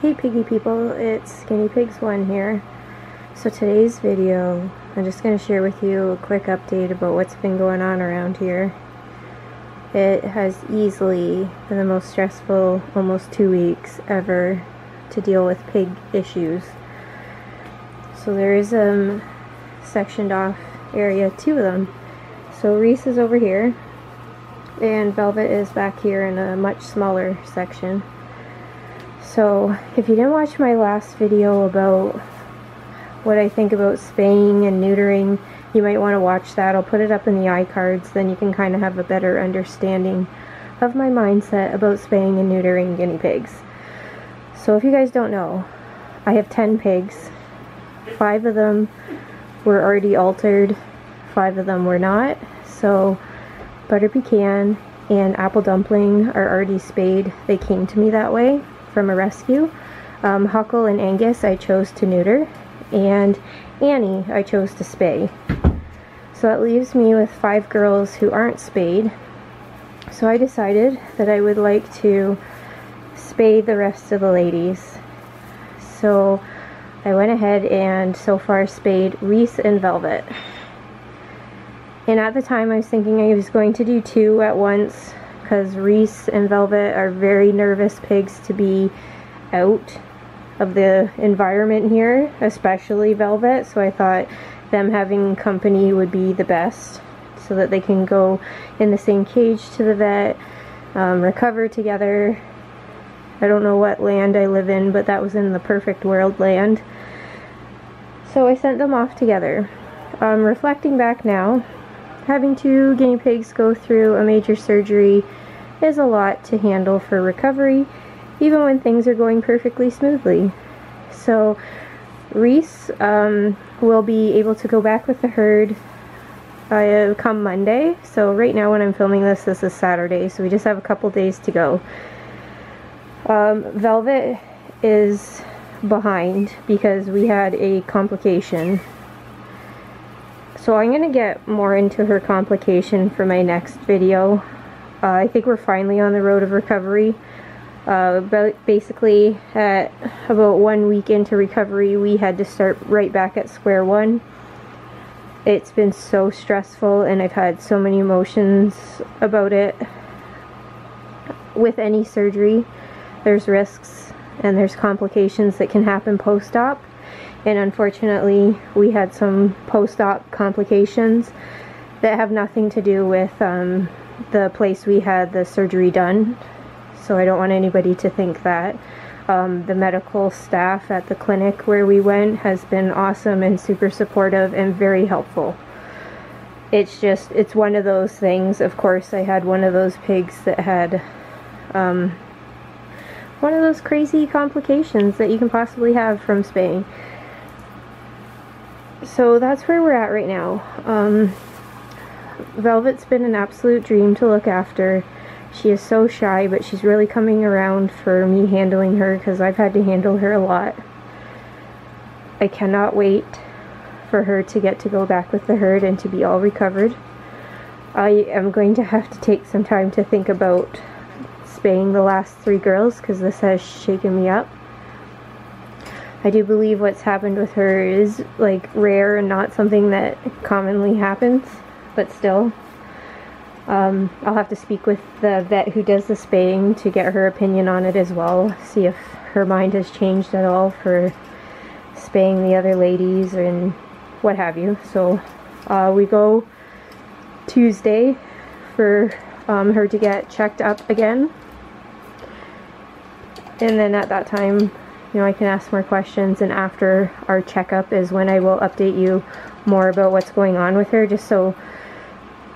Hey piggy people, it's Skinny Pigs 1 here. So today's video, I'm just going to share with you a quick update about what's been going on around here. It has easily been the most stressful almost two weeks ever to deal with pig issues. So there is a um, sectioned off area, two of them. So Reese is over here, and Velvet is back here in a much smaller section. So, if you didn't watch my last video about what I think about spaying and neutering, you might want to watch that. I'll put it up in the iCards, then you can kind of have a better understanding of my mindset about spaying and neutering guinea pigs. So, if you guys don't know, I have 10 pigs. Five of them were already altered, five of them were not. So, Butter Pecan and Apple Dumpling are already spayed. They came to me that way from a rescue. Um, Huckle and Angus I chose to neuter, and Annie I chose to spay. So that leaves me with five girls who aren't spayed. So I decided that I would like to spay the rest of the ladies. So I went ahead and so far spayed Reese and Velvet. And at the time I was thinking I was going to do two at once because Reese and Velvet are very nervous pigs to be out of the environment here, especially Velvet, so I thought them having company would be the best so that they can go in the same cage to the vet, um, recover together. I don't know what land I live in, but that was in the perfect world land. So I sent them off together. Um, reflecting back now, having two guinea pigs go through a major surgery is a lot to handle for recovery, even when things are going perfectly smoothly. So, Reese um, will be able to go back with the herd uh, come Monday. So, right now, when I'm filming this, this is Saturday, so we just have a couple days to go. Um, Velvet is behind because we had a complication so I'm going to get more into her complication for my next video. Uh, I think we're finally on the road of recovery. Uh, but basically, at about one week into recovery, we had to start right back at square one. It's been so stressful, and I've had so many emotions about it. With any surgery, there's risks and there's complications that can happen post-op and unfortunately we had some post-op complications that have nothing to do with um, the place we had the surgery done so I don't want anybody to think that. Um, the medical staff at the clinic where we went has been awesome and super supportive and very helpful. It's just it's one of those things. Of course I had one of those pigs that had um, one of those crazy complications that you can possibly have from spaying. So that's where we're at right now. Um, Velvet's been an absolute dream to look after. She is so shy, but she's really coming around for me handling her because I've had to handle her a lot. I cannot wait for her to get to go back with the herd and to be all recovered. I am going to have to take some time to think about spaying the last three girls because this has shaken me up. I do believe what's happened with her is like rare and not something that commonly happens, but still. Um, I'll have to speak with the vet who does the spaying to get her opinion on it as well, see if her mind has changed at all for spaying the other ladies and what have you. So uh, we go Tuesday for um, her to get checked up again. And then at that time, you know, I can ask more questions and after our checkup is when I will update you more about what's going on with her just so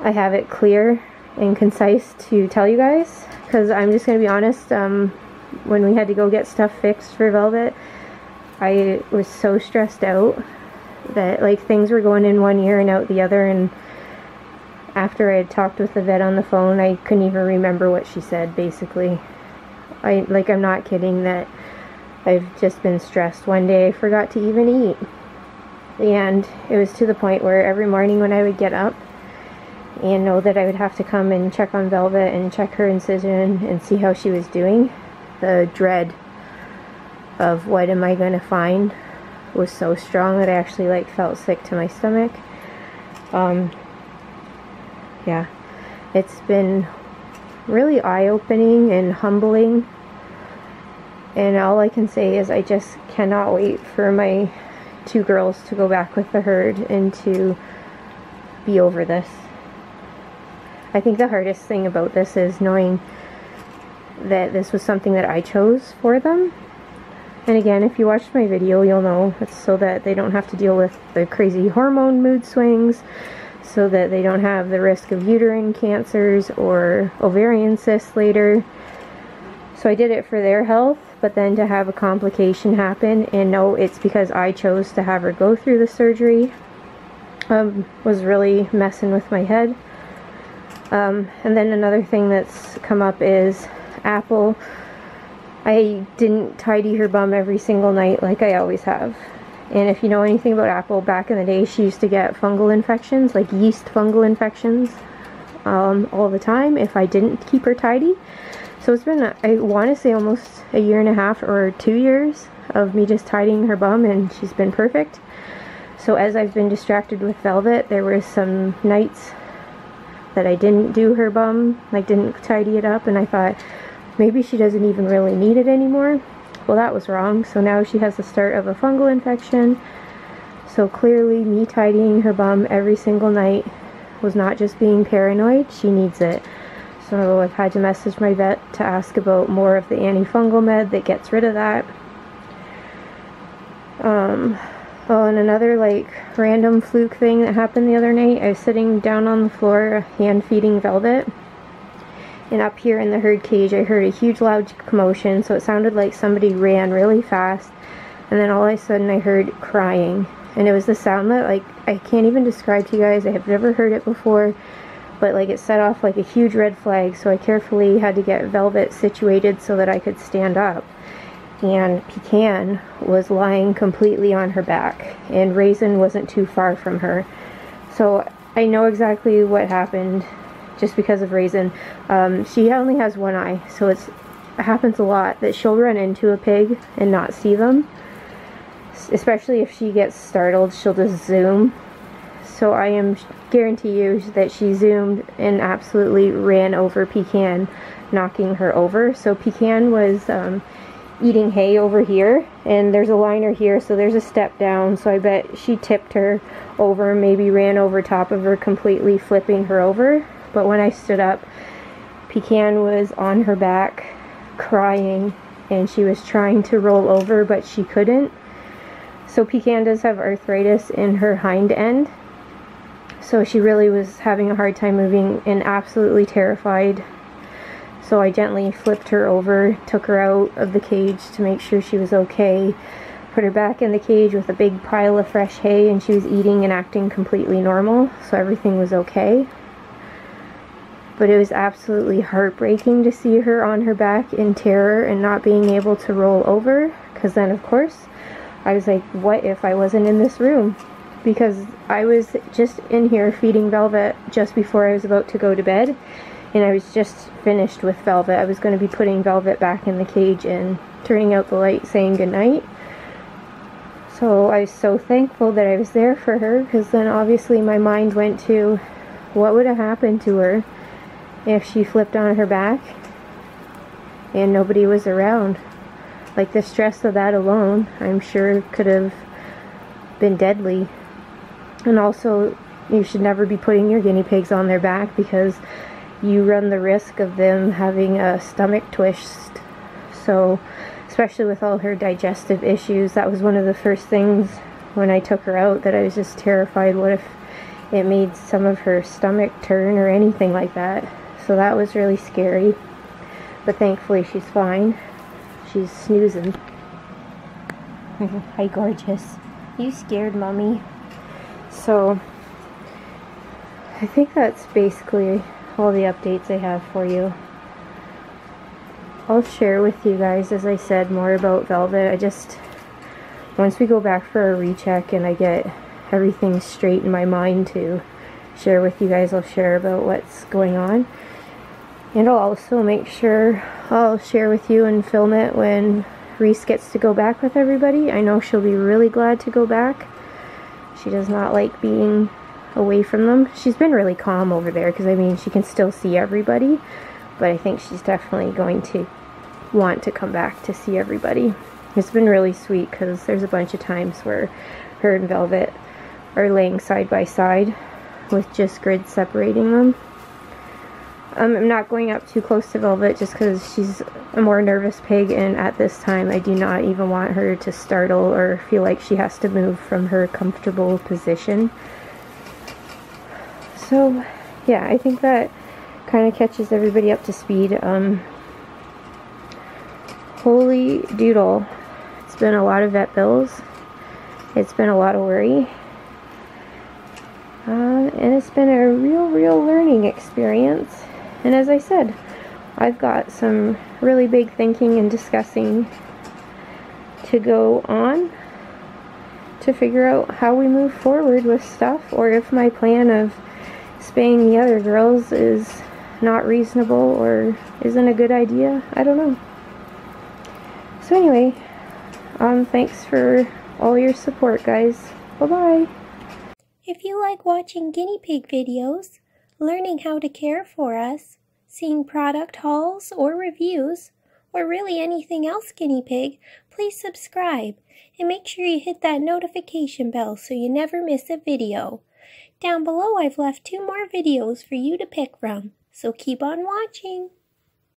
I have it clear and concise to tell you guys because I'm just going to be honest um, when we had to go get stuff fixed for Velvet I was so stressed out that like things were going in one ear and out the other and after I had talked with the vet on the phone I couldn't even remember what she said basically I like I'm not kidding that I've just been stressed. One day I forgot to even eat. And it was to the point where every morning when I would get up and know that I would have to come and check on Velvet and check her incision and see how she was doing, the dread of what am I going to find was so strong that I actually like felt sick to my stomach. Um, yeah, it's been really eye-opening and humbling. And all I can say is I just cannot wait for my two girls to go back with the herd and to be over this. I think the hardest thing about this is knowing that this was something that I chose for them. And again, if you watched my video, you'll know it's so that they don't have to deal with the crazy hormone mood swings, so that they don't have the risk of uterine cancers or ovarian cysts later. So I did it for their health, but then to have a complication happen and know it's because I chose to have her go through the surgery um, was really messing with my head. Um, and then another thing that's come up is Apple. I didn't tidy her bum every single night like I always have. And if you know anything about Apple, back in the day she used to get fungal infections, like yeast fungal infections, um, all the time if I didn't keep her tidy. So it's been, I want to say almost a year and a half or two years of me just tidying her bum and she's been perfect. So as I've been distracted with Velvet, there were some nights that I didn't do her bum, like didn't tidy it up, and I thought maybe she doesn't even really need it anymore. Well, that was wrong. So now she has the start of a fungal infection. So clearly, me tidying her bum every single night was not just being paranoid, she needs it. So I've had to message my vet to ask about more of the antifungal med that gets rid of that. Um, Oh, and another like random fluke thing that happened the other night. I was sitting down on the floor hand feeding Velvet. And up here in the herd cage, I heard a huge loud commotion. So it sounded like somebody ran really fast. And then all of a sudden I heard crying. And it was the sound that like I can't even describe to you guys. I have never heard it before. But like it set off like a huge red flag. So I carefully had to get Velvet situated so that I could stand up and Pecan was lying completely on her back, and Raisin wasn't too far from her. So I know exactly what happened just because of Raisin. Um, she only has one eye, so it happens a lot that she'll run into a pig and not see them. Especially if she gets startled, she'll just zoom. So I am guarantee you that she zoomed and absolutely ran over Pecan, knocking her over. So Pecan was um, eating hay over here and there's a liner here so there's a step down so I bet she tipped her over maybe ran over top of her completely flipping her over. But when I stood up Pecan was on her back crying and she was trying to roll over but she couldn't. So Pecan does have arthritis in her hind end so she really was having a hard time moving and absolutely terrified so I gently flipped her over, took her out of the cage to make sure she was okay, put her back in the cage with a big pile of fresh hay, and she was eating and acting completely normal, so everything was okay. But it was absolutely heartbreaking to see her on her back in terror and not being able to roll over, because then, of course, I was like, what if I wasn't in this room? Because I was just in here feeding Velvet just before I was about to go to bed, and I was just finished with Velvet. I was going to be putting Velvet back in the cage and turning out the light saying goodnight. So I was so thankful that I was there for her because then obviously my mind went to what would have happened to her if she flipped on her back and nobody was around. Like the stress of that alone, I'm sure could have been deadly. And also, you should never be putting your guinea pigs on their back because you run the risk of them having a stomach twist. So, especially with all her digestive issues, that was one of the first things when I took her out that I was just terrified what if it made some of her stomach turn or anything like that. So that was really scary. But thankfully she's fine. She's snoozing. Hi, gorgeous. You scared, mommy? So, I think that's basically all the updates I have for you. I'll share with you guys, as I said, more about Velvet. I just, once we go back for a recheck and I get everything straight in my mind to share with you guys, I'll share about what's going on. And I'll also make sure I'll share with you and film it when Reese gets to go back with everybody. I know she'll be really glad to go back. She does not like being away from them. She's been really calm over there because I mean she can still see everybody, but I think she's definitely going to want to come back to see everybody. It's been really sweet because there's a bunch of times where her and Velvet are laying side by side with just grid separating them. Um, I'm not going up too close to Velvet just because she's a more nervous pig and at this time I do not even want her to startle or feel like she has to move from her comfortable position. So yeah, I think that kind of catches everybody up to speed. Um, holy doodle, it's been a lot of vet bills. It's been a lot of worry. Uh, and it's been a real, real learning experience. And as I said, I've got some really big thinking and discussing to go on to figure out how we move forward with stuff or if my plan of spaying the other girls is not reasonable or isn't a good idea. I don't know. So anyway, um, thanks for all your support, guys. Bye-bye. If you like watching guinea pig videos, learning how to care for us, seeing product hauls or reviews, or really anything else guinea pig, please subscribe and make sure you hit that notification bell so you never miss a video. Down below I've left two more videos for you to pick from, so keep on watching.